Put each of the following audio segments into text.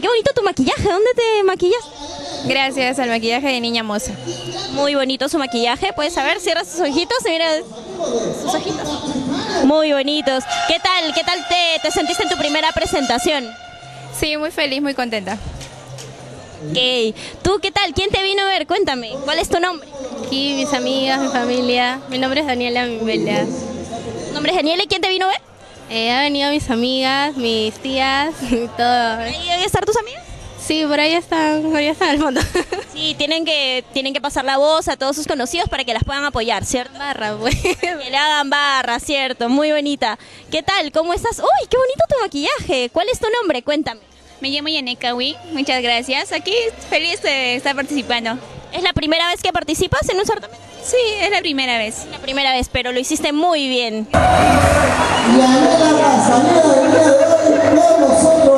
Qué bonito tu maquillaje, ¿dónde te maquillas? Gracias al maquillaje de niña moza. Muy bonito su maquillaje, puedes saber, cierra sus ojitos y mira sus ojitos. Muy bonitos. ¿Qué tal? ¿Qué tal te, te sentiste en tu primera presentación? Sí, muy feliz, muy contenta. Ok. ¿Tú qué tal? ¿Quién te vino a ver? Cuéntame. ¿Cuál es tu nombre? Aquí mis amigas, mi familia. Mi nombre es Daniela Mimelia. ¿Tu nombre es Daniela y quién te vino a ver? Eh, han venido mis amigas, mis tías, y todo. ¿Ahí deben estar tus amigas? Sí, por ahí están, por ahí están al fondo. Sí, tienen que, tienen que pasar la voz a todos sus conocidos para que las puedan apoyar, ¿cierto? Barra, pues. Que le hagan barra, ¿cierto? Muy bonita. ¿Qué tal? ¿Cómo estás? ¡Uy, qué bonito tu maquillaje! ¿Cuál es tu nombre? Cuéntame. Me llamo Yaneka Wii, muchas gracias. Aquí feliz de estar participando. ¿Es la primera vez que participas en un certamen? Sí, es la primera vez. La primera vez, pero lo hiciste muy bien. Y Anela Casanera del día de hoy con nosotros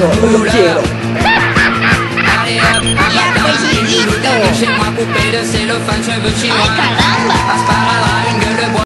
Moulin. Allez hop, abat-toi, c'est vite. Je chez moi, poupée de cellophane, cheveux chinois. Ay, caramba! Passe par là, une.